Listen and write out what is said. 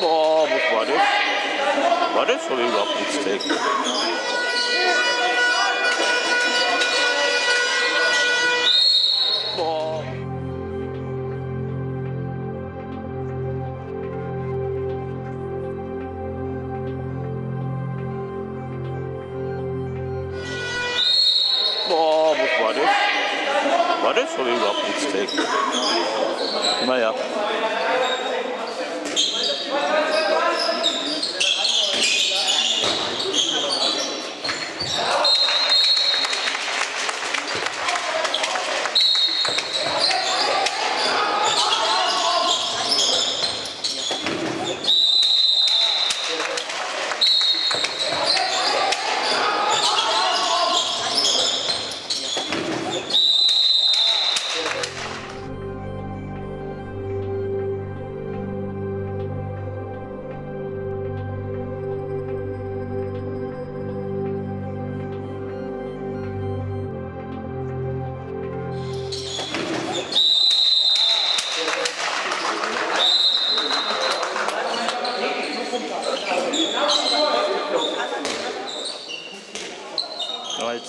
Boah, was war das? War das? Habe ich überhaupt Boah, was war das? War das? Habe ich überhaupt nichts gezeigt. Naja. Halt